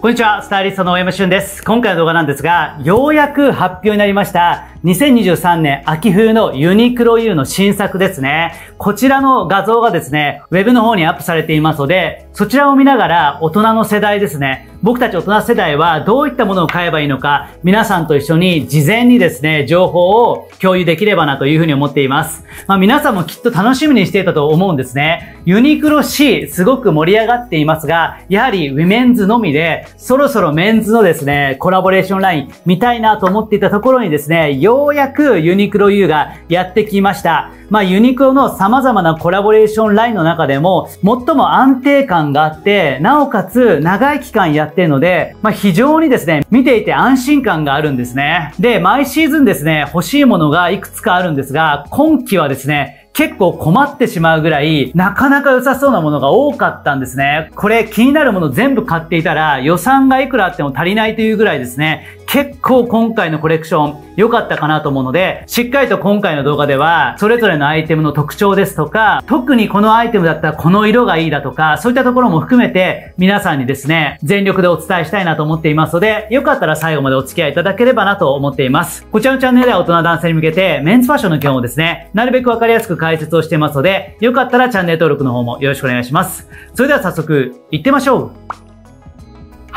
こんにちは、スタイリストの大山俊です。今回の動画なんですが、ようやく発表になりました、2023年秋冬のユニクロ U の新作ですね。こちらの画像がですね、ウェブの方にアップされていますので、そちらを見ながら大人の世代ですね、僕たち大人世代はどういったものを買えばいいのか、皆さんと一緒に事前にですね、情報を共有できればなというふうに思っています。まあ皆さんもきっと楽しみにしていたと思うんですね。ユニクロ C すごく盛り上がっていますが、やはりウィメンズのみで、そろそろメンズのですね、コラボレーションライン見たいなと思っていたところにですね、ようやくユニクロ U がやってきました。まあユニクロの様々なコラボレーションラインの中でも、最も安定感があって、なおかつ長い期間やってるので、まあ非常にですね、見ていて安心感があるんですね。で、毎シーズンですね、欲しいものがいくつかあるんですが、今季はですね、結構困ってしまうぐらい、なかなか良さそうなものが多かったんですね。これ気になるもの全部買っていたら予算がいくらあっても足りないというぐらいですね、結構今回のコレクション良かったかなと思うので、しっかりと今回の動画では、それぞれのアイテムの特徴ですとか、特にこのアイテムだったらこの色がいいだとか、そういったところも含めて、皆さんにですね、全力でお伝えしたいなと思っていますので、よかったら最後までお付き合いいただければなと思っています。こちらのチャンネルでは大人男性に向けて、メンズファッションの基本をですね、なるべくわかりやすく解説をしていますので、よかったらチャンネル登録の方もよろしくお願いします。それでは早速、行ってみましょう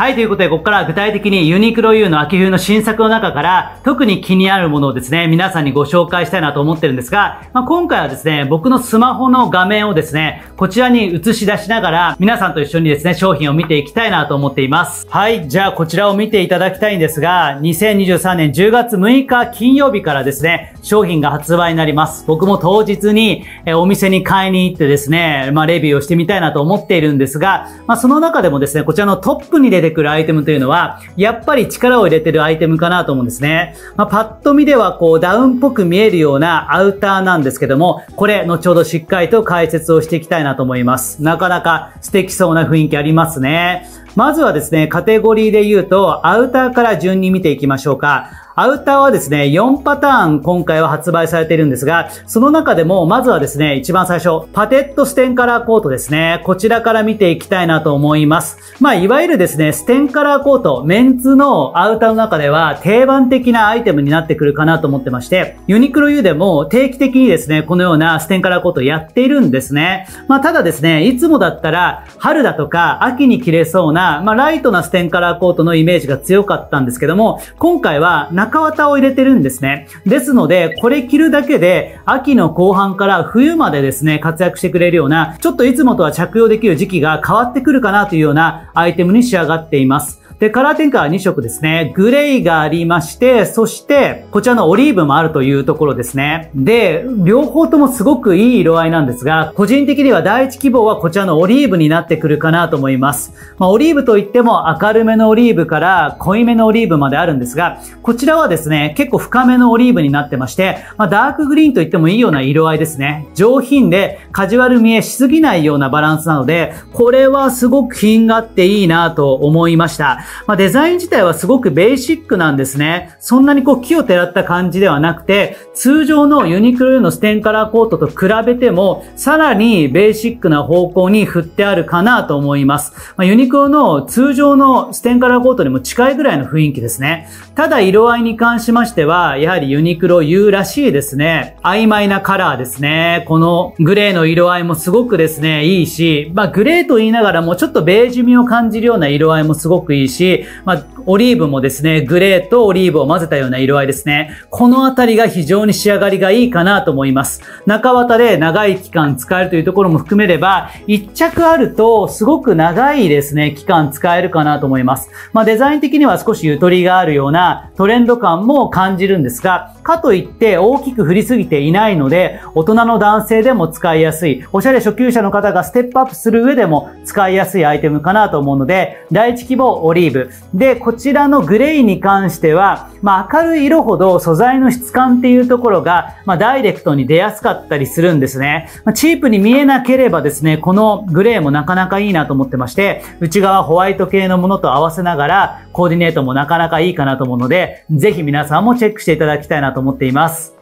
はい、ということで、ここから具体的にユニクロ U の秋冬の新作の中から、特に気になるものをですね、皆さんにご紹介したいなと思ってるんですが、まあ、今回はですね、僕のスマホの画面をですね、こちらに映し出しながら、皆さんと一緒にですね、商品を見ていきたいなと思っています。はい、じゃあこちらを見ていただきたいんですが、2023年10月6日金曜日からですね、商品が発売になります。僕も当日に、えお店に買いに行ってですね、まあ、レビューをしてみたいなと思っているんですが、まあ、その中でもですね、こちらのトップに出てくるアイテムというのは、やっぱり力を入れてるアイテムかなと思うんですね。まあ、パッと見ではこうダウンっぽく見えるようなアウターなんですけども、これ後ほどしっかりと解説をしていきたいなと思います。なかなか素敵そうな雰囲気ありますね。まずはですね、カテゴリーで言うと、アウターから順に見ていきましょうか。アウターはですね、4パターン今回は発売されているんですが、その中でも、まずはですね、一番最初、パテットステンカラーコートですね。こちらから見ていきたいなと思います。まあ、いわゆるですね、ステンカラーコート、メンツのアウターの中では定番的なアイテムになってくるかなと思ってまして、ユニクロ U でも定期的にですね、このようなステンカラーコートをやっているんですね。まあ、ただですね、いつもだったら、春だとか秋に着れそうな、まあ、ライトなステンカラーコートのイメージが強かったんですけども、今回は中綿を入れてるんですね。ですので、これ着るだけで、秋の後半から冬までですね、活躍してくれるような、ちょっといつもとは着用できる時期が変わってくるかなというようなアイテムに仕上がっています。で、カラー展開は2色ですね。グレーがありまして、そして、こちらのオリーブもあるというところですね。で、両方ともすごくいい色合いなんですが、個人的には第一希望はこちらのオリーブになってくるかなと思います。まあ、オリーブといっても明るめのオリーブから濃いめのオリーブまであるんですが、こちらはですね、結構深めのオリーブになってまして、まあ、ダークグリーンといってもいいような色合いですね。上品でカジュアル見えしすぎないようなバランスなので、これはすごく品があっていいなと思いました。まあ、デザイン自体はすごくベーシックなんですね。そんなにこう木をてらった感じではなくて、通常のユニクロのステンカラーコートと比べても、さらにベーシックな方向に振ってあるかなと思います。まあ、ユニクロの通常のステンカラーコートにも近いぐらいの雰囲気ですね。ただ色合いに関しましては、やはりユニクロ U らしいですね。曖昧なカラーですね。このグレーの色合いもすごくですね、いいし、まあグレーと言いながらもちょっとベージュ味を感じるような色合いもすごくいいし、まあ、オリーブもですね、グレーとオリーブを混ぜたような色合いですね。このあたりが非常に仕上がりがいいかなと思います。中綿で長い期間使えるというところも含めれば、一着あるとすごく長いですね、期間使えるかなと思います。まあデザイン的には少しゆとりがあるようなトレンド感も感じるんですが、かといって大きく振りすぎていないので、大人の男性でも使いやすい、おしゃれ初級者の方がステップアップする上でも使いやすいアイテムかなと思うので、第一希望オリーブ。で、こちらのグレーに関しては、まあ明るい色ほど素材の質感っていうところが、まあダイレクトに出やすかったりするんですね。まあ、チープに見えなければですね、このグレーもなかなかいいなと思ってまして、内側ホワイト系のものと合わせながら、コーディネートもなかなかいいかなと思うので、ぜひ皆さんもチェックしていただきたいなと思っています。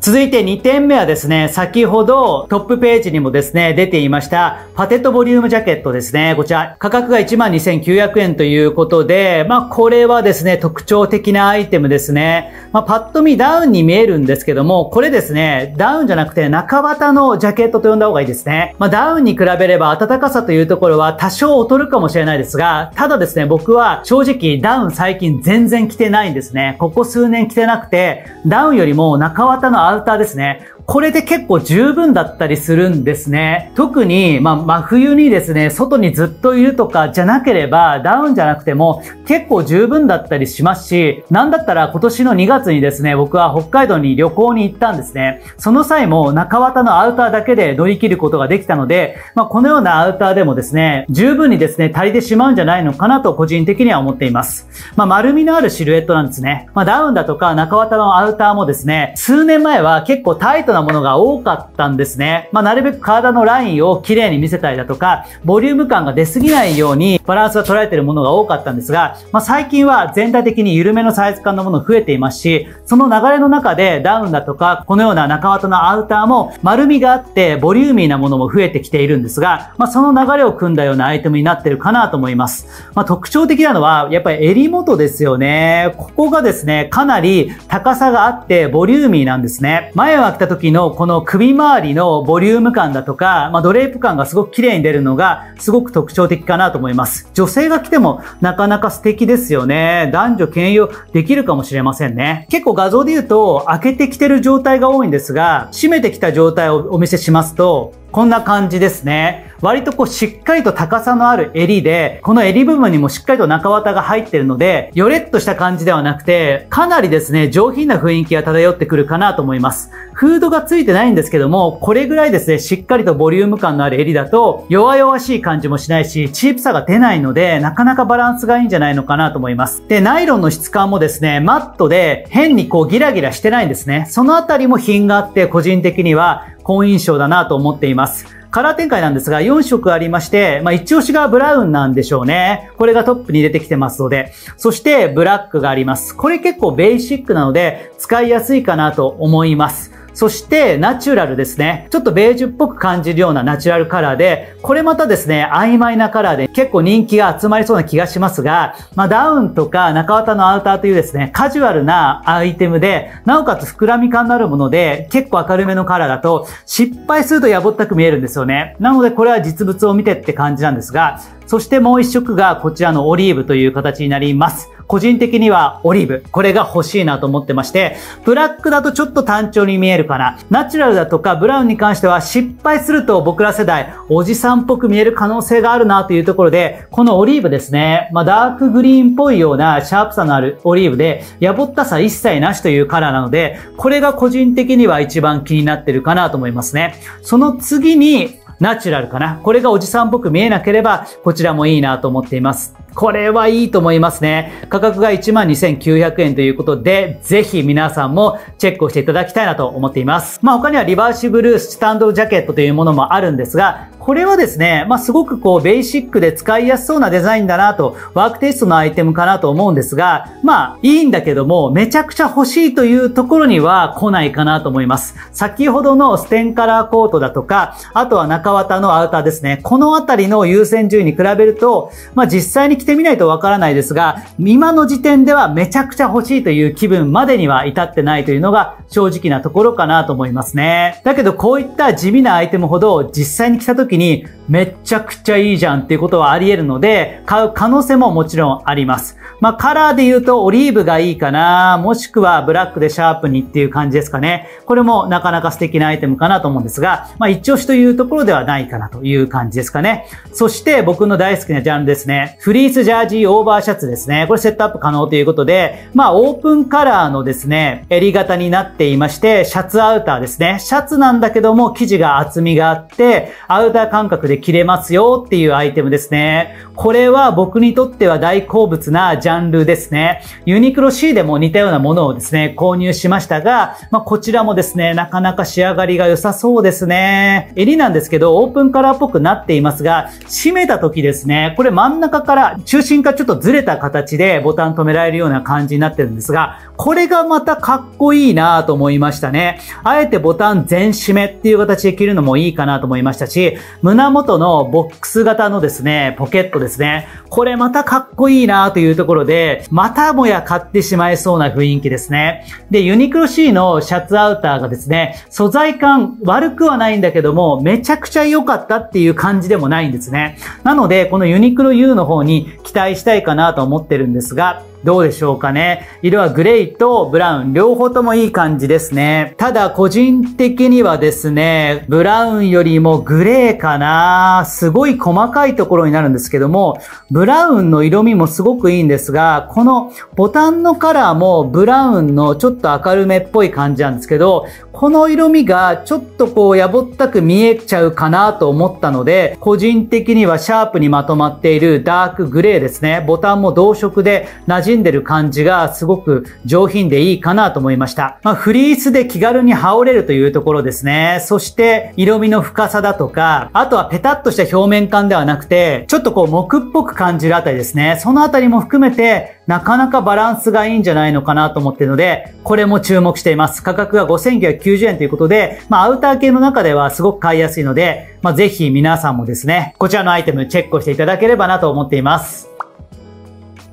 続いて2点目はですね、先ほどトップページにもですね、出ていましたパテットボリュームジャケットですね。こちら価格が12,900円ということで、まあこれはですね、特徴的なアイテムですね。まあパッと見ダウンに見えるんですけども、これですね、ダウンじゃなくて中綿のジャケットと呼んだ方がいいですね。まあダウンに比べれば暖かさというところは多少劣るかもしれないですが、ただですね、僕は正直ダウン最近全然着てないんですね。ここ数年着てなくて、ダウンよりも中綿のアウターですね。これで結構十分だったりするんですね。特に、まあ、真冬にですね、外にずっといるとかじゃなければ、ダウンじゃなくても結構十分だったりしますし、なんだったら今年の2月にですね、僕は北海道に旅行に行ったんですね。その際も中綿のアウターだけで乗り切ることができたので、まあ、このようなアウターでもですね、十分にですね、足りてしまうんじゃないのかなと個人的には思っています。まあ、丸みのあるシルエットなんですね。まあ、ダウンだとか中綿のアウターもですね、数年前は結構タイトなものが多かったんですね。まあ、なるべく体のラインを綺麗に見せたりだとか、ボリューム感が出すぎないようにバランスが取られているものが多かったんですが、まあ、最近は全体的に緩めのサイズ感のもの増えていますし、その流れの中でダウンだとか、このような中綿のアウターも丸みがあってボリューミーなものも増えてきているんですが、まあ、その流れを組んだようなアイテムになってるかなと思います。まあ、特徴的なのは、やっぱり襟元ですよね。ここがですね、かなり高さがあってボリューミーなんですね。前を開けた時のこの首周りのボリューム感だとか、まあ、ドレープ感がすごく綺麗に出るのがすごく特徴的かなと思います。女性が着てもなかなか素敵ですよね。男女兼用できるかもしれませんね。結構画像で言うと開けてきてる状態が多いんですが、閉めてきた状態をお見せしますと、こんな感じですね。割とこうしっかりと高さのある襟で、この襟部分にもしっかりと中綿が入ってるので、よれっとした感じではなくて、かなりですね、上品な雰囲気が漂ってくるかなと思います。フードがついてないんですけども、これぐらいですね、しっかりとボリューム感のある襟だと、弱々しい感じもしないし、チープさが出ないので、なかなかバランスがいいんじゃないのかなと思います。で、ナイロンの質感もですね、マットで変にこうギラギラしてないんですね。そのあたりも品があって、個人的には好印象だなと思っています。カラー展開なんですが4色ありまして、まあ一押しがブラウンなんでしょうね。これがトップに出てきてますので。そしてブラックがあります。これ結構ベーシックなので使いやすいかなと思います。そしてナチュラルですね。ちょっとベージュっぽく感じるようなナチュラルカラーで、これまたですね、曖昧なカラーで結構人気が集まりそうな気がしますが、まあダウンとか中綿のアウターというですね、カジュアルなアイテムで、なおかつ膨らみ感のあるもので、結構明るめのカラーだと、失敗するとやぼったく見えるんですよね。なのでこれは実物を見てって感じなんですが、そしてもう一色がこちらのオリーブという形になります。個人的にはオリーブ。これが欲しいなと思ってまして、ブラックだとちょっと単調に見えるかな。ナチュラルだとかブラウンに関しては失敗すると僕ら世代、おじさんっぽく見える可能性があるなというところで、このオリーブですね。まあ、ダークグリーンっぽいようなシャープさのあるオリーブで、やぼったさ一切なしというカラーなので、これが個人的には一番気になってるかなと思いますね。その次に、ナチュラルかな。これがおじさんっぽく見えなければ、こちらもいいなと思っています。これはいいと思いますね。価格が12,900円ということで、ぜひ皆さんもチェックをしていただきたいなと思っています。まあ他にはリバーシブルスタンドジャケットというものもあるんですが、これはですね、まあ、すごくこう、ベーシックで使いやすそうなデザインだなと、ワークテイストのアイテムかなと思うんですが、まあ、いいんだけども、めちゃくちゃ欲しいというところには来ないかなと思います。先ほどのステンカラーコートだとか、あとは中綿のアウターですね。このあたりの優先順位に比べると、まあ、実際に着してみないとわからないですが、今の時点ではめちゃくちゃ欲しいという気分までには至ってないというのが正直なところかなと思いますね。だけどこういった地味なアイテムほど実際に着た時にめっちゃくちゃいいじゃんっていうことはあり得るので、買う可能性ももちろんあります。まあ、カラーで言うとオリーブがいいかな、もしくはブラックでシャープにっていう感じですかね。これもなかなか素敵なアイテムかなと思うんですが、まあ、一押しというところではないかなという感じですかね。そして僕の大好きなジャンルですね。フリスジャージーオーバーシャツですね。これセットアップ可能ということで、まあ、オープンカラーのですね、襟型になっていまして、シャツアウターですね。シャツなんだけども、生地が厚みがあって、アウターター感覚で着れますよっていうアイテムですね。これは僕にとっては大好物なジャンルですね。ユニクロ C でも似たようなものをですね、購入しましたが、まあ、こちらもですね、なかなか仕上がりが良さそうですね。襟なんですけど、オープンカラーっぽくなっていますが、締めた時ですね、これ真ん中から中心かちょっとずれた形でボタン止められるような感じになってるんですが、これがまたかっこいいなと思いましたね。あえてボタン全締めっていう形で着るのもいいかなと思いましたし、胸元のボックス型のですね、ポケットですね。これまたかっこいいなというところで、またもや買ってしまいそうな雰囲気ですね。で、ユニクロ C のシャツアウターがですね、素材感悪くはないんだけども、めちゃくちゃ良かったっていう感じでもないんですね。なので、このユニクロ U の方に期待したいかなと思ってるんですが、どうでしょうかね。色はグレーとブラウン、両方ともいい感じですね。ただ、個人的にはですね、ブラウンよりもグレーかな。すごい細かいところになるんですけども、ブラウンの色味もすごくいいんですが、このボタンのカラーもブラウンのちょっと明るめっぽい感じなんですけど、この色味がちょっとこうやぼったく見えちゃうかなと思ったので、個人的にはシャープにまとまっているダークグレーですね。ボタンも同色で馴染んでる感じがすごく上品でいいかなと思いました。まあ、フリースで気軽に羽織れるというところですね。そして色味の深さだとか、あとはペタッとした表面感ではなくて、ちょっとこう木っぽく感じるあたりですね。そのあたりも含めてなかなかバランスがいいんじゃないのかなと思っているので、これも注目しています。価格が5990円ということで、まあ、アウター系の中ではすごく買いやすいので、まあ、ぜひ皆さんもですね、こちらのアイテムチェックをしていただければなと思っています。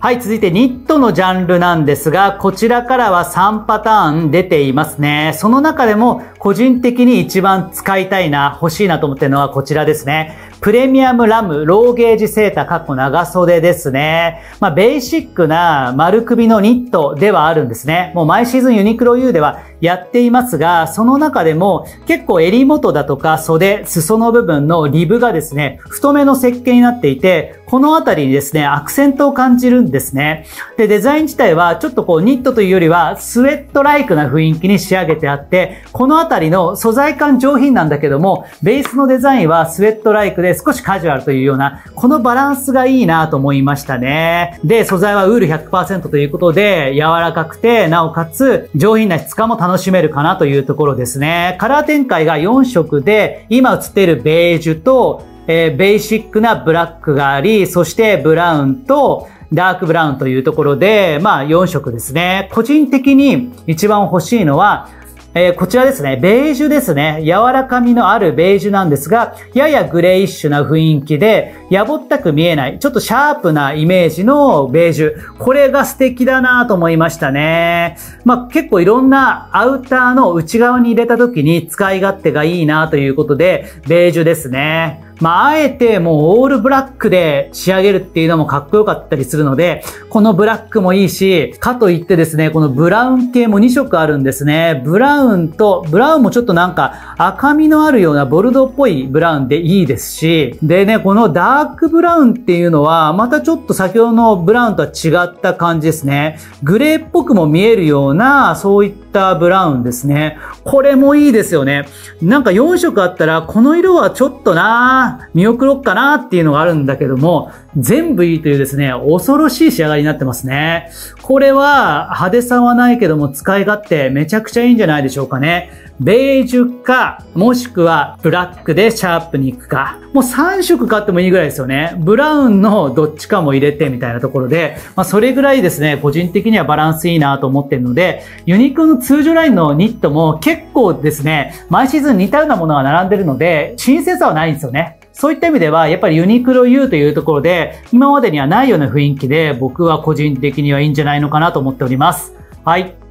はい、続いてニットのジャンルなんですが、こちらからは3パターン出ていますね。その中でも個人的に一番使いたいな、欲しいなと思ってるのはこちらですね。プレミアムラムローゲージセーターかっこ長袖ですね。まあ、ベーシックな丸首のニットではあるんですね。もう毎シーズンユニクロ U ではやっていますが、その中でも結構襟元だとか袖、裾の部分のリブがですね、太めの設計になっていて、このあたりにですね、アクセントを感じるんですね。で、デザイン自体はちょっとこうニットというよりはスウェットライクな雰囲気に仕上げてあって、このあたりの素材感上品なんだけども、ベースのデザインはスウェットライクでで少しカジュアルというような、このバランスがいいなと思いましたね。で、素材はウール100%ということで、柔らかくて、なおかつ上品な質感も楽しめるかなというところですね。カラー展開が4色で、今映っているベージュと、えー、ベーシックなブラックがあり、そしてブラウンと、ダークブラウンというところで、まあ4色ですね。個人的に一番欲しいのは、えー、こちらですね、ベージュですね。柔らかみのあるベージュなんですが、ややグレイッシュな雰囲気で、やぼったく見えない、ちょっとシャープなイメージのベージュ。これが素敵だなと思いましたね。まあ、結構いろんなアウターの内側に入れた時に使い勝手がいいなということで、ベージュですね。まあ、あえてもうオールブラックで仕上げるっていうのもかっこよかったりするので、このブラックもいいし、かといってですね、このブラウン系も2色あるんですね。ブラウンと、ブラウンもちょっとなんか赤みのあるようなボルドっぽいブラウンでいいですし、でね、このダークブラウンっていうのは、またちょっと先ほどのブラウンとは違った感じですね。グレーっぽくも見えるような、そういったターブラウンですね。これもいいですよね。なんか4色あったら、この色はちょっとな見送ろっかなっていうのがあるんだけども、全部いいというですね、恐ろしい仕上がりになってますね。これは派手さはないけども使い勝手めちゃくちゃいいんじゃないでしょうかね。ベージュか、もしくはブラックでシャープに行くか。もう3色買ってもいいぐらいですよね。ブラウンのどっちかも入れてみたいなところで、まあそれぐらいですね、個人的にはバランスいいなと思ってるので、ユニクロの通常ラインのニットも結構ですね、毎シーズン似たようなものが並んでるので、新鮮さはないんですよね。そういった意味では、やっぱりユニクロ U というところで、今までにはないような雰囲気で、僕は個人的にはいいんじゃないのかなと思っております。はい。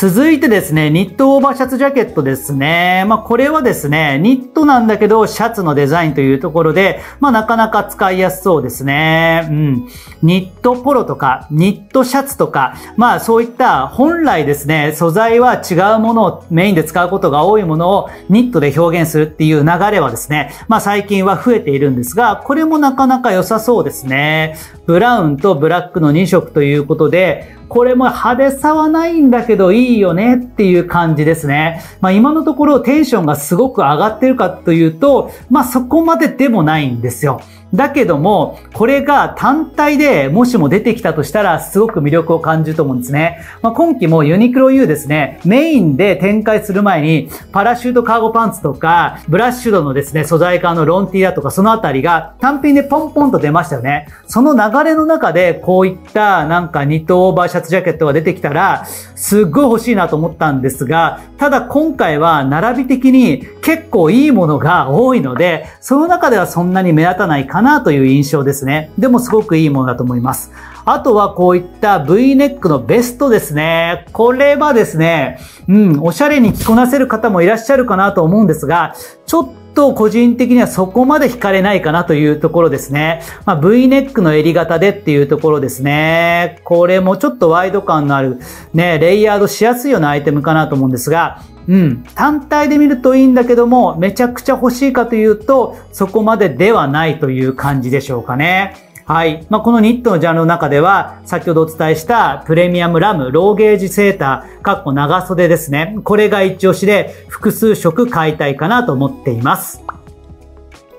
続いてですね、ニットオーバーシャツジャケットですね。まあこれはですね、ニットなんだけどシャツのデザインというところで、まあなかなか使いやすそうですね。うん。ニットポロとか、ニットシャツとか、まあそういった本来ですね、素材は違うものをメインで使うことが多いものをニットで表現するっていう流れはですね、まあ最近は増えているんですが、これもなかなか良さそうですね。ブラウンとブラックの2色ということで、これも派手さはないんだけどいいよねっていう感じですね。まあ今のところテンションがすごく上がってるかというと、まあそこまででもないんですよ。だけども、これが単体でもしも出てきたとしたら、すごく魅力を感じると思うんですね。まあ、今期もユニクロ U ですね、メインで展開する前に、パラシュートカーゴパンツとか、ブラッシュドのですね、素材感のロンティーだとか、そのあたりが単品でポンポンと出ましたよね。その流れの中で、こういったなんかニットオーバーシャツジャケットが出てきたら、すっごい欲しいなと思ったんですが、ただ今回は並び的に結構いいものが多いので、その中ではそんなに目立たないかかなという印象ですね。でもすごくいいものだと思います。あとはこういった V ネックのベストですね。これはですね、うん、おしゃれに着こなせる方もいらっしゃるかなと思うんですが、ちょっと個人的にはそこまで惹かれないかなというところですね。まあ、V ネックの襟型でっていうところですね。これもちょっとワイド感のある、ね、レイヤードしやすいようなアイテムかなと思うんですが、うん。単体で見るといいんだけども、めちゃくちゃ欲しいかというと、そこまでではないという感じでしょうかね。はい。まあ、このニットのジャンルの中では、先ほどお伝えしたプレミアムラム、ローゲージセーター、かっこ長袖ですね。これが一押しで、複数色買いたいかなと思っています。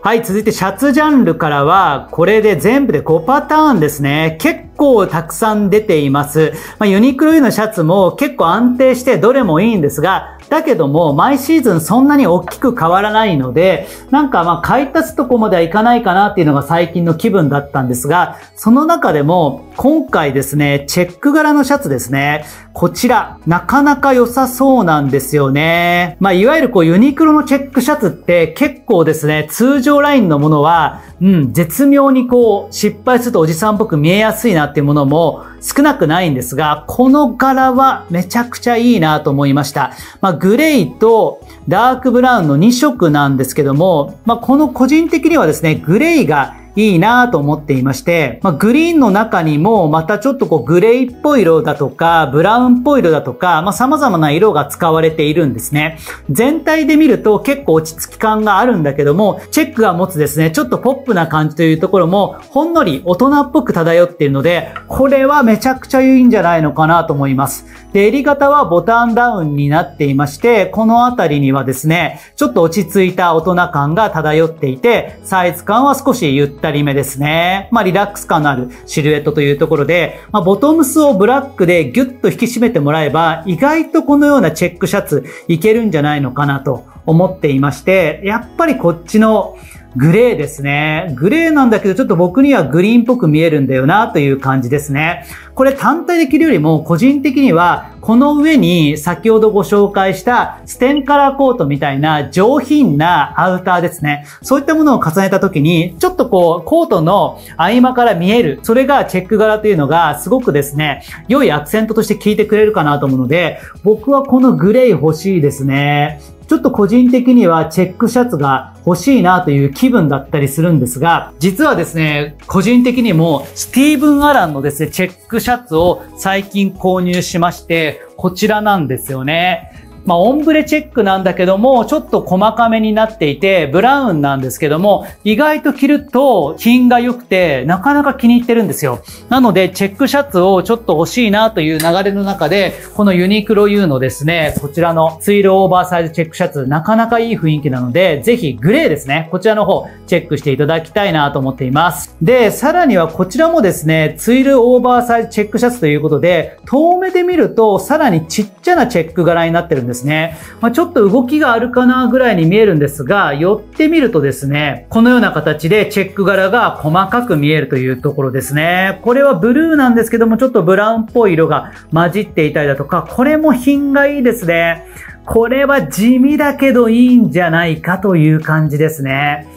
はい、続いてシャツジャンルからは、これで全部で5パターンですね。結構たくさん出ています。まあ、ユニクロ U のシャツも結構安定してどれもいいんですが、だけども、毎シーズンそんなに大きく変わらないので、なんかまあ買い足すとこまではいかないかなっていうのが最近の気分だったんですが、その中でも今回ですね、チェック柄のシャツですね。こちら、なかなか良さそうなんですよね。まあ、いわゆるこうユニクロのチェックシャツって結構ですね、通常ラインのものは、うん、絶妙にこう失敗するとおじさんっぽく見えやすいなっていうものも少なくないんですが、この柄はめちゃくちゃいいなと思いました。まあ、グレイとダークブラウンの2色なんですけども、まあ、この個人的にはですね、グレイがいいなと思っていまして、まあ、グリーンの中にもまたちょっとこうグレーっぽい色だとか、ブラウンっぽい色だとか、まあ、様々な色が使われているんですね。全体で見ると結構落ち着き感があるんだけども、チェックが持つですね、ちょっとポップな感じというところも、ほんのり大人っぽく漂っているので、これはめちゃくちゃいいんじゃないのかなと思います。で、襟型はボタンダウンになっていまして、このあたりにはですね、ちょっと落ち着いた大人感が漂っていて、サイズ感は少しゆったりめですね。まあ、リラックス感のあるシルエットというところで、まあ、ボトムスをブラックでギュッと引き締めてもらえば、意外とこのようなチェックシャツいけるんじゃないのかなと思っていまして、やっぱりこっちのグレーですね。グレーなんだけどちょっと僕にはグリーンっぽく見えるんだよなという感じですね。これ単体で着るよりも個人的にはこの上に先ほどご紹介したステンカラーコートみたいな上品なアウターですね。そういったものを重ねた時にちょっとこうコートの合間から見える。それがチェック柄というのがすごくですね、良いアクセントとして効いてくれるかなと思うので僕はこのグレー欲しいですね。ちょっと個人的にはチェックシャツが欲しいなという気分だったりするんですが、実はですね、個人的にもスティーブン・アランのですね、チェックシャツを最近購入しまして、こちらなんですよね。まあ、オンブレチェックなんだけども、ちょっと細かめになっていて、ブラウンなんですけども、意外と着ると品が良くて、なかなか気に入ってるんですよ。なので、チェックシャツをちょっと欲しいなという流れの中で、このユニクロ U のですね、こちらのツイルオーバーサイズチェックシャツ、なかなかいい雰囲気なので、ぜひグレーですね、こちらの方、チェックしていただきたいなと思っています。で、さらにはこちらもですね、ツイルオーバーサイズチェックシャツということで、遠目で見ると、さらにちっちゃなチェック柄になってるんですですね。まあ、ちょっと動きがあるかなぐらいに見えるんですが、寄ってみるとですね、このような形でチェック柄が細かく見えるというところですね。これはブルーなんですけども、ちょっとブラウンっぽい色が混じっていたりだとか、これも品がいいですね。これは地味だけどいいんじゃないかという感じですね。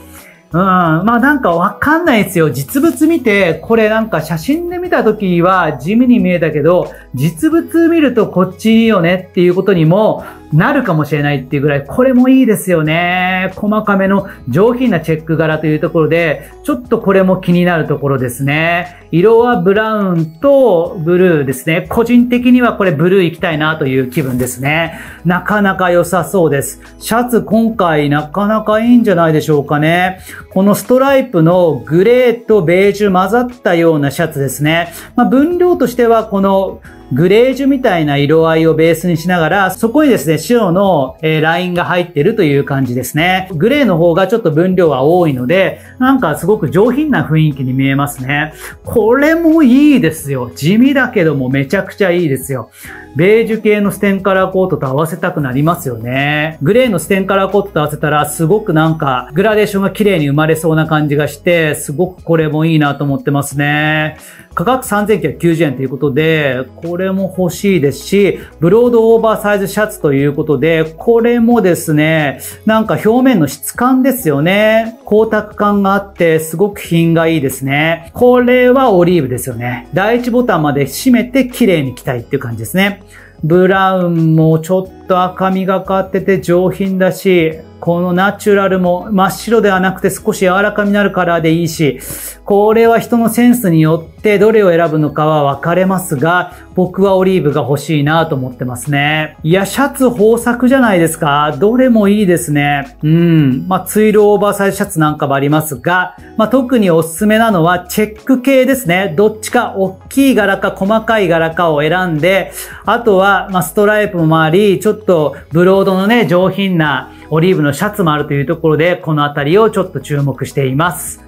うん。まあなんかわかんないですよ。実物見て、これなんか写真で見た時は地味に見えたけど、実物見るとこっちいいよねっていうことにもなるかもしれないっていうぐらい、これもいいですよね。細かめの上品なチェック柄というところで、ちょっとこれも気になるところですね。色はブラウンとブルーですね。個人的にはこれブルー行きたいなという気分ですね。なかなか良さそうです。シャツ今回なかなかいいんじゃないでしょうかね。このストライプのグレーとベージュ混ざったようなシャツですね。まあ、分量としてはこのグレージュみたいな色合いをベースにしながら、そこにですね、白の、えー、ラインが入ってるという感じですね。グレーの方がちょっと分量は多いので、なんかすごく上品な雰囲気に見えますね。これもいいですよ。地味だけどもめちゃくちゃいいですよ。ベージュ系のステンカラーコートと合わせたくなりますよね。グレーのステンカラーコートと合わせたら、すごくなんか、グラデーションが綺麗に生まれそうな感じがして、すごくこれもいいなと思ってますね。価格3990円ということで、これも欲しいですし、ブロードオーバーサイズシャツということで、これもですね、なんか表面の質感ですよね。光沢感があって、すごく品がいいですね。これはオリーブですよね。第一ボタンまで閉めて綺麗に着たいっていう感じですね。ブラウンもちょっとと赤みがかってて上品だし、このナチュラルも真っ白ではなくて少し柔らかみのあるカラーでいいし、これは人のセンスによってどれを選ぶのかは分かれますが、僕はオリーブが欲しいなと思ってますね。いや、シャツ豊作じゃないですか。どれもいいですね。うん。まあ、ツイルオーバーサイズシャツなんかもありますが、まあ、特におすすめなのはチェック系ですね。どっちか大きい柄か細かい柄かを選んで、あとは、まあ、ストライプもあり、ちょっとブロードのね、上品なオリーブのシャツもあるというところで、このあたりをちょっと注目しています。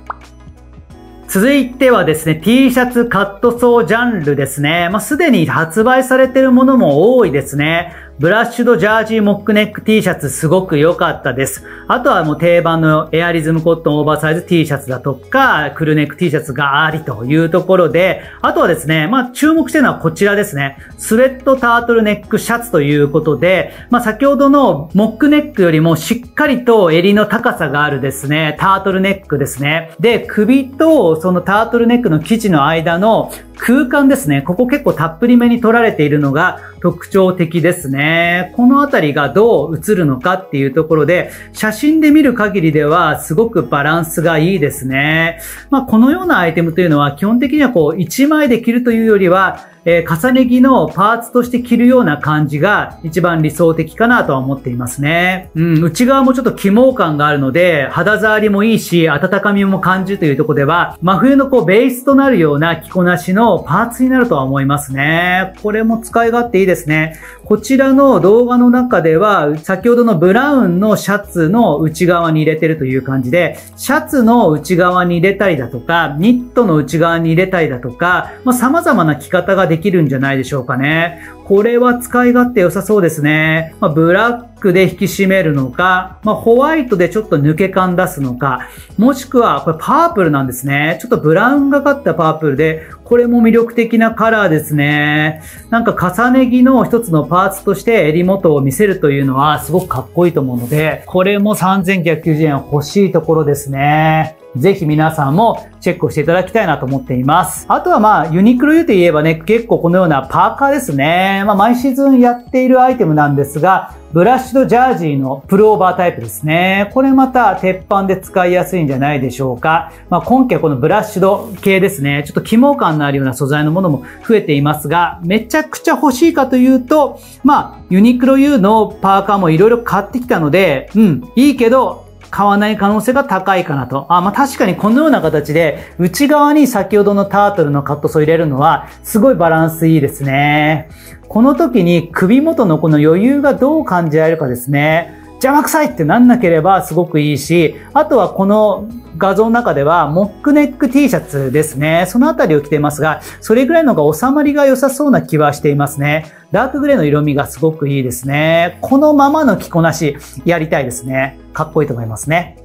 続いてはですね、T シャツカットソージャンルですね。まあ、すでに発売されているものも多いですね。ブラッシュドジャージーモックネック T シャツすごく良かったです。あとはもう定番のエアリズムコットンオーバーサイズ T シャツだとか、クルネック T シャツがありというところで、あとはですね、まあ注目してるのはこちらですね。スウェットタートルネックシャツということで、まあ先ほどのモックネックよりもしっかりと襟の高さがあるですね、タートルネックですね。で、首とそのタートルネックの生地の間の空間ですね。ここ結構たっぷりめに取られているのが特徴的ですね。このあたりがどう映るのかっていうところで、写真で見る限りではすごくバランスがいいですね。まあ、このようなアイテムというのは基本的にはこう1枚で着るというよりは、えー、重ね着のパーツとして着るような感じが一番理想的かなとは思っていますね。うん、内側もちょっと起毛感があるので、肌触りもいいし、温かみも感じるというとこでは、真冬のこうベースとなるような着こなしのパーツになるとは思いますね。これも使い勝手いいですね。こちらの動画の中では、先ほどのブラウンのシャツの内側に入れてるという感じで、シャツの内側に入れたりだとか、ニットの内側に入れたりだとか、まあ、様々な着方がでできるんじゃないでしょうかね。これは使い勝手良さそうですね。まあ、ブラックで引き締めるのか、まあ、ホワイトでちょっと抜け感出すのか、もしくは、これパープルなんですね。ちょっとブラウンがかったパープルで、これも魅力的なカラーですね。なんか重ね着の一つのパーツとして襟元を見せるというのはすごくかっこいいと思うので、これも3990円欲しいところですね。ぜひ皆さんもチェックをしていただきたいなと思っています。あとはまあ、ユニクロ U といえばね、結構このようなパーカーですね。まあ、毎シーズンやっているアイテムなんですが、ブラッシュドジャージーのプルオーバータイプですね。これまた鉄板で使いやすいんじゃないでしょうか。まあ、今季はこのブラッシュド系ですね。ちょっと起毛感のあるような素材のものも増えていますが、めちゃくちゃ欲しいかというと、まあ、ユニクロ U のパーカーもいろいろ買ってきたので、うん、いいけど、買わない可能性が高いかなと。あ、まあ、確かにこのような形で内側に先ほどのタートルのカットソー入れるのはすごいバランスいいですね。この時に首元のこの余裕がどう感じられるかですね。邪魔くさいってなんなければすごくいいし、あとはこの画像の中ではモックネック T シャツですね。そのあたりを着てますが、それぐらいのが収まりが良さそうな気はしていますね。ダークグレーの色味がすごくいいですね。このままの着こなしやりたいですね。かっこいいと思いますね。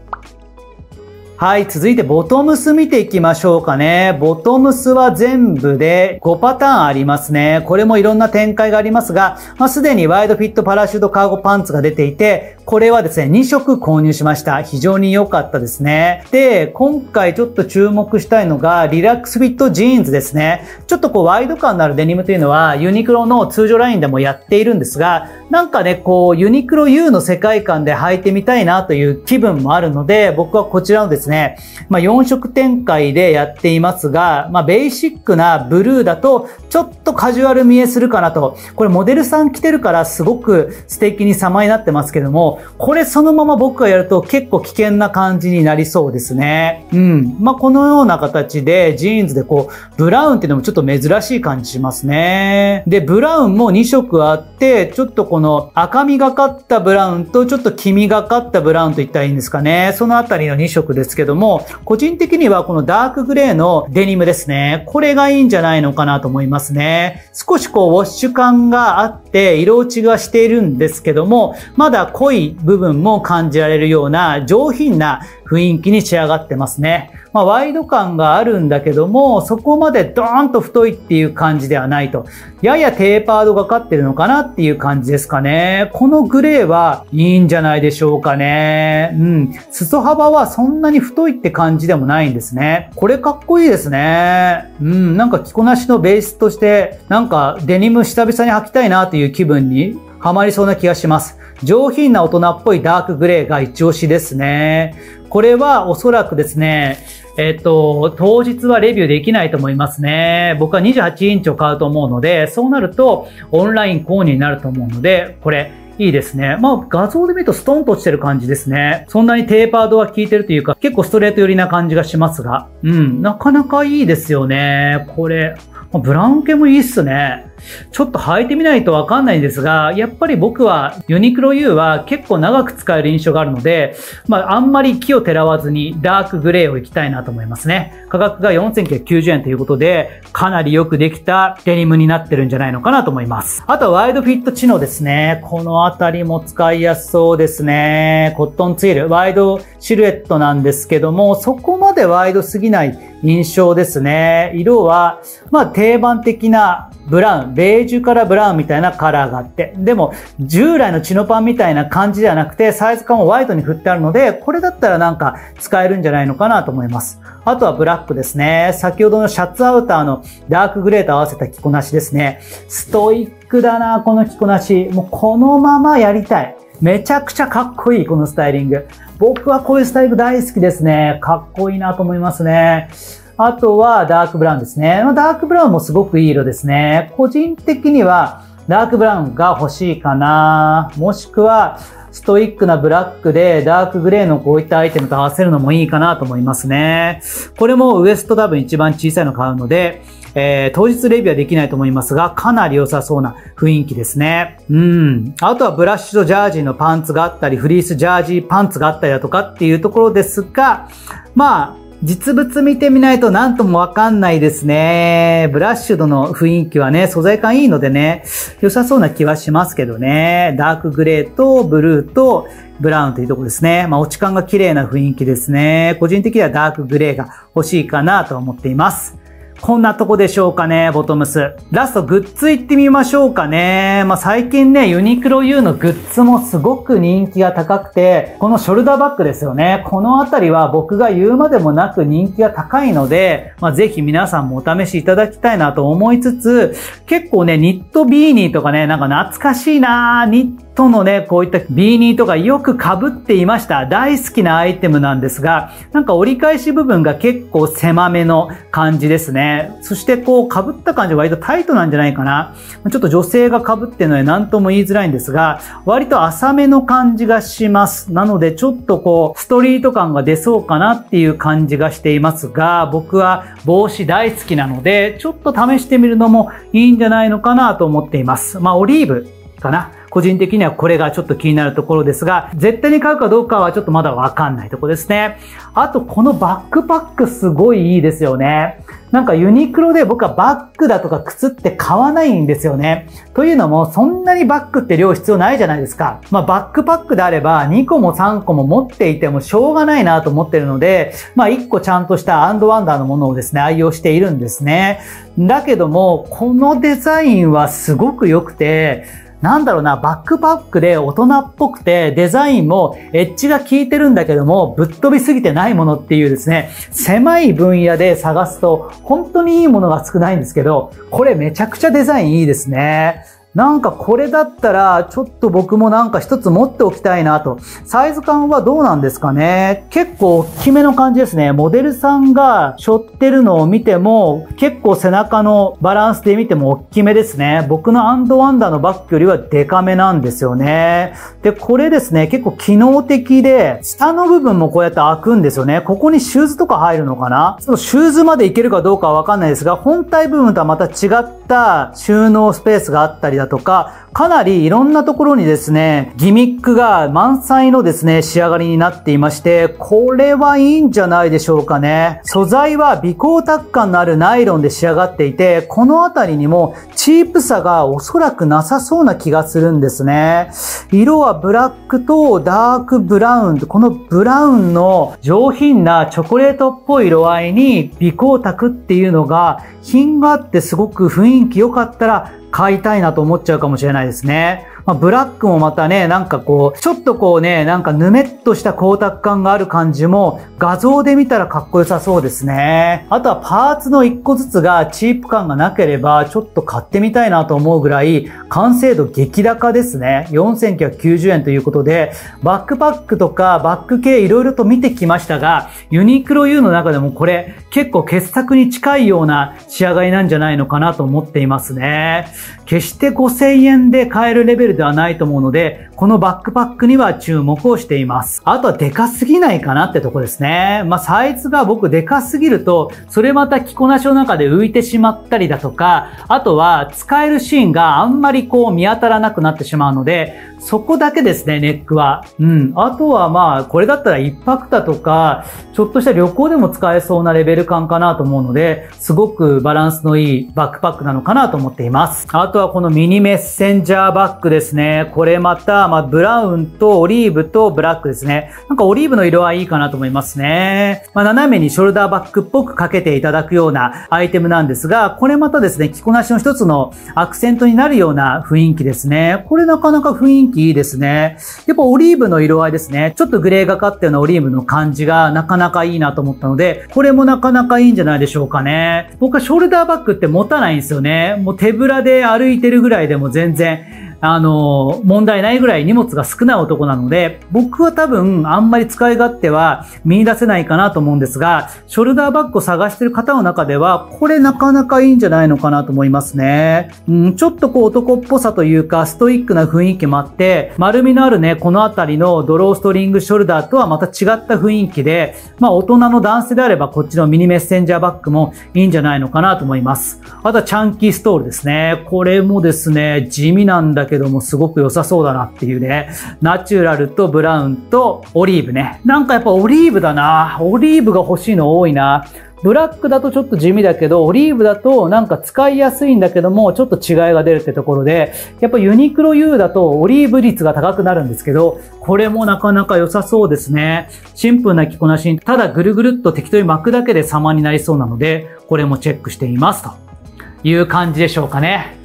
はい、続いてボトムス見ていきましょうかね。ボトムスは全部で5パターンありますね。これもいろんな展開がありますが、まあ、すでにワイドフィットパラシュートカーゴパンツが出ていて、これはですね、2色購入しました。非常に良かったですね。で、今回ちょっと注目したいのが、リラックスフィットジーンズですね。ちょっとこうワイド感のあるデニムというのは、ユニクロの通常ラインでもやっているんですが、なんかね、こう、ユニクロ U の世界観で履いてみたいなという気分もあるので、僕はこちらのですね、まあ、4色展開でやっていますが、まあ、ベーシックなブルーだと、ちょっとカジュアル見えするかなと。これモデルさん着てるからすごく素敵に様になってますけども、これそのまま僕がやると結構危険な感じになりそうですね。うん。まあ、このような形でジーンズでこう、ブラウンっていうのもちょっと珍しい感じしますね。で、ブラウンも2色あって、ちょっとこの赤みがかったブラウンとちょっと黄みがかったブラウンと言ったらいいんですかね。そのあたりの2色ですけども、個人的にはこのダークグレーのデニムですね。これがいいんじゃないのかなと思いますね。少しこう、ウォッシュ感があって、色落ちがしているんですけども、まだ濃い部分も感じられるような上品な雰囲気に仕上がってますね。まあ、ワイド感があるんだけども、そこまでドーンと太いっていう感じではないと。ややテーパードがかってるのかなっていう感じですかね。このグレーはいいんじゃないでしょうかね。うん。裾幅はそんなに太いって感じでもないんですね。これかっこいいですね。うん。なんか着こなしのベースとして、なんかデニム久々に履きたいなっていう気分にハマりそうな気がします。上品な大人っぽいダークグレーが一押しですね。これはおそらくですね、えっと、当日はレビューできないと思いますね。僕は28インチを買うと思うので、そうなるとオンライン購入になると思うので、これ、いいですね。まあ、画像で見るとストンと落ちてる感じですね。そんなにテーパードは効いてるというか、結構ストレート寄りな感じがしますが。うん、なかなかいいですよね。これ、ブラウン系もいいっすね。ちょっと履いてみないとわかんないんですが、やっぱり僕はユニクロ U は結構長く使える印象があるので、まあ、あんまり木をてらわずにダークグレーを行きたいなと思いますね。価格が4990円ということで、かなりよくできたデニムになってるんじゃないのかなと思います。あとはワイドフィット知能ですね。このあたりも使いやすそうですね。コットンツイル、ワイドシルエットなんですけども、そこまでワイドすぎない印象ですね。色は、まあ定番的なブラウン、ベージュからブラウンみたいなカラーがあって、でも従来のチノパンみたいな感じではなくて、サイズ感もワイドに振ってあるので、これだったらなんか使えるんじゃないのかなと思います。あとはブラックですね。先ほどのシャツアウターのダークグレーと合わせた着こなしですね。ストイックだな、この着こなし。もうこのままやりたい。めちゃくちゃかっこいい、このスタイリング。僕はこういうスタイル大好きですね。かっこいいなと思いますね。あとはダークブラウンですね。ダークブラウンもすごくいい色ですね。個人的にはダークブラウンが欲しいかな。もしくはストイックなブラックでダークグレーのこういったアイテムと合わせるのもいいかなと思いますね。これもウエスト多分一番小さいの買うので、えー、当日レビューはできないと思いますが、かなり良さそうな雰囲気ですね。うん。あとはブラッシュとジャージーのパンツがあったり、フリースジャージーパンツがあったりだとかっていうところですが、まあ、実物見てみないと何ともわかんないですね。ブラッシュドの雰囲気はね、素材感いいのでね、良さそうな気はしますけどね。ダークグレーとブルーとブラウンというとこですね。まあ、落ち感が綺麗な雰囲気ですね。個人的にはダークグレーが欲しいかなと思っています。こんなとこでしょうかね、ボトムス。ラスト、グッズ行ってみましょうかね。まあ、最近ね、ユニクロ U のグッズもすごく人気が高くて、このショルダーバッグですよね。このあたりは僕が言うまでもなく人気が高いので、まあ、ぜひ皆さんもお試しいただきたいなと思いつつ、結構ね、ニットビーニーとかね、なんか懐かしいなニットのね、こういったビーニーとかよく被っていました。大好きなアイテムなんですが、なんか折り返し部分が結構狭めの感じですね。そしてこう被った感じが割とタイトなんじゃないかな。ちょっと女性が被ってるので何とも言いづらいんですが、割と浅めの感じがします。なのでちょっとこう、ストリート感が出そうかなっていう感じがしていますが、僕は帽子大好きなので、ちょっと試してみるのもいいんじゃないのかなと思っています。まあ、オリーブかな。個人的にはこれがちょっと気になるところですが、絶対に買うかどうかはちょっとまだわかんないところですね。あと、このバックパックすごいいいですよね。なんかユニクロで僕はバッグだとか靴って買わないんですよね。というのも、そんなにバッグって量必要ないじゃないですか。まあバックパックであれば2個も3個も持っていてもしょうがないなと思ってるので、まあ1個ちゃんとしたアンドワンダーのものをですね、愛用しているんですね。だけども、このデザインはすごく良くて、なんだろうな、バックパックで大人っぽくて、デザインもエッジが効いてるんだけども、ぶっ飛びすぎてないものっていうですね、狭い分野で探すと、本当にいいものが少ないんですけど、これめちゃくちゃデザインいいですね。なんかこれだったら、ちょっと僕もなんか一つ持っておきたいなと。サイズ感はどうなんですかね？結構大きめの感じですね。モデルさんが背負ってるのを見ても、結構背中のバランスで見ても大きめですね。僕のアンドワンダーのバッグよりはデカめなんですよね。で、これですね、結構機能的で、下の部分もこうやって開くんですよね。ここにシューズとか入るのかな？そのシューズまでいけるかどうかはわかんないですが、本体部分とはまた違ってた収納スペースがあったりだとか、かなりいろんなところにですね、ギミックが満載のですね、仕上がりになっていまして、これはいいんじゃないでしょうかね。素材は微光沢感のあるナイロンで仕上がっていて、このあたりにもチープさがおそらくなさそうな気がするんですね。色はブラックとダークブラウン。このブラウンの上品なチョコレートっぽい色合いに微光沢っていうのが品があってすごく雰囲気良かったら買いたいなと思っちゃうかもしれないですね。まあ、ブラックもまたね、なんかこう、ちょっとこうね、なんかぬめっとした光沢感がある感じも、画像で見たらかっこよさそうですね。あとはパーツの一個ずつがチープ感がなければ、ちょっと買ってみたいなと思うぐらい、完成度激高ですね。4990円ということで、バックパックとかバック系いろいろと見てきましたが、ユニクロ U の中でもこれ結構傑作に近いような仕上がりなんじゃないのかなと思っていますね。決して5000円で買えるレベルではないと思うので、このバックパックには注目をしています。あとはデカすぎないかなってとこですね。まあ、サイズが僕デカすぎると、それまた着こなしの中で浮いてしまったりだとか、あとは使えるシーンがあんまりこう見当たらなくなってしまうので、そこだけですね、ネックは。うん。あとはまあ、これだったら一泊だとか、ちょっとした旅行でも使えそうなレベル感かなと思うので、すごくバランスのいいバックパックなのかなと思っています。あとはこのミニメッセンジャーバッグですですね。これまた、まあ、ブラウンとオリーブとブラックですね。なんかオリーブの色はいいかなと思いますね。まあ、斜めにショルダーバッグっぽくかけていただくようなアイテムなんですが、これまたですね、着こなしの一つのアクセントになるような雰囲気ですね。これなかなか雰囲気気いいですね。やっぱオリーブの色合いですね。ちょっとグレーがかったようなオリーブの感じがなかなかいいなと思ったので、これもなかなかいいんじゃないでしょうかね。僕はショルダーバッグって持たないんですよね。もう手ぶらで歩いてるぐらいでも全然あの、問題ないぐらい荷物が少ない男なので、僕は多分あんまり使い勝手は見出せないかなと思うんですが、ショルダーバッグを探してる方の中では、これなかなかいいんじゃないのかなと思いますね。うん、ちょっとこう男っぽさというか、ストイックな雰囲気もあって、丸みのあるね、この辺りのドローストリングショルダーとはまた違った雰囲気で、まあ大人の男性であればこっちのミニメッセンジャーバッグもいいんじゃないのかなと思います。あとはチャンキーストールですね。これもですね、地味なんだけどけどもすごく良さそうだなっていうね。ナチュラルとブラウンとオリーブね。なんかやっぱオリーブだな。オリーブが欲しいの多いな。ブラックだとちょっと地味だけど、オリーブだとなんか使いやすいんだけども、ちょっと違いが出るってところで、やっぱユニクロ U だとオリーブ率が高くなるんですけど、これもなかなか良さそうですね。シンプルな着こなしに、ただぐるぐるっと適当に巻くだけで様になりそうなので、これもチェックしていますという感じでしょうかね。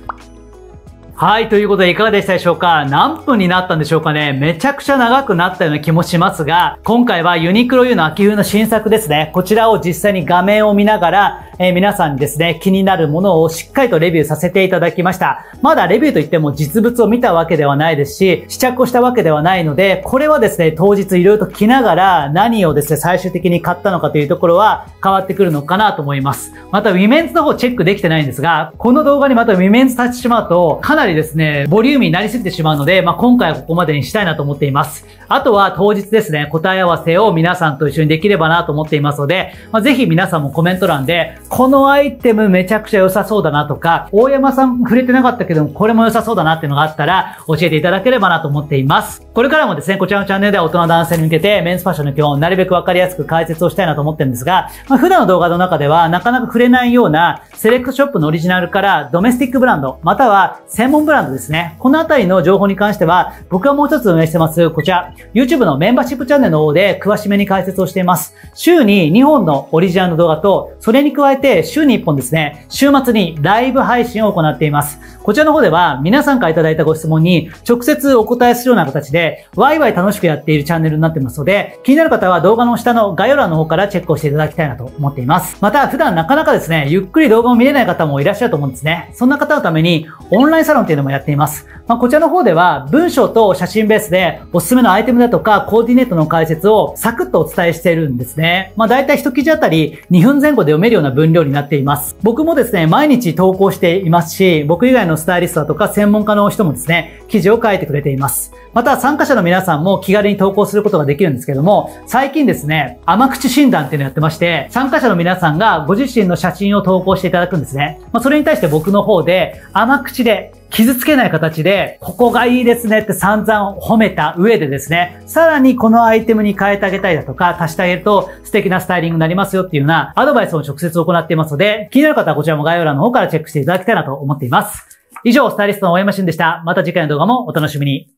はい、ということでいかがでしたでしょうか？何分になったんでしょうかね？めちゃくちゃ長くなったような気もしますが、今回はユニクロ U の秋冬の新作ですね。こちらを実際に画面を見ながら、えー、皆さんにですね、気になるものをしっかりとレビューさせていただきました。まだレビューといっても実物を見たわけではないですし、試着をしたわけではないので、これはですね、当日いろいろと着ながら何をですね、最終的に買ったのかというところは変わってくるのかなと思います。また、ウィメンズの方チェックできてないんですが、この動画にまたウィメンズ足しちゃうと、かなりりですね、ボリューミーになりすぎてしまうので、まあ、今回はここまでにしたいなと思っています。あとは当日ですね、答え合わせを皆さんと一緒にできればなと思っていますので、まあ、ぜひ皆さんもコメント欄で、このアイテムめちゃくちゃ良さそうだなとか、大山さん触れてなかったけども、これも良さそうだなっていうのがあったら、教えていただければなと思っています。これからもですね、こちらのチャンネルでは大人男性に向けて、メンズファッションの基本、なるべくわかりやすく解説をしたいなと思ってるんですが、まあ、普段の動画の中では、なかなか触れないような、セレクトショップのオリジナルから、ドメスティックブランド、または専門ブランドですね。このあたりの情報に関しては、僕はもう一つ運営してます、こちら、YouTube のメンバーシップチャンネルの方で詳しめに解説をしています。週に2本のオリジナルの動画と、それに加えて週に1本ですね、週末にライブ配信を行っています。こちらの方では皆さんからいただいたご質問に直接お答えするような形でで、ワイワイ楽しくやっているチャンネルになってますので、気になる方は動画の下の概要欄の方からチェックをしていただきたいなと思っています。また、普段なかなかですね、ゆっくり動画を見れない方もいらっしゃると思うんですね。そんな方のために、オンラインサロンっていうのもやっています。まあ、こちらの方では、文章と写真ベースで、おすすめのアイテムだとか、コーディネートの解説をサクッとお伝えしているんですね。まあ、だいたい1記事あたり2分前後で読めるような分量になっています。僕もですね、毎日投稿していますし、僕以外のスタイリストだとか専門家の人もですね、記事を書いてくれています。また参加者の皆さんも気軽に投稿することができるんですけども、最近ですね、甘口診断っていうのをやってまして、参加者の皆さんがご自身の写真を投稿していただくんですね。まあ、それに対して僕の方で甘口で傷つけない形で、ここがいいですねって散々褒めた上でですね、さらにこのアイテムに変えてあげたいだとか、足してあげると素敵なスタイリングになりますよっていうようなアドバイスを直接行っていますので、気になる方はこちらも概要欄の方からチェックしていただきたいなと思っています。以上、スタイリストの大山俊でした。また次回の動画もお楽しみに。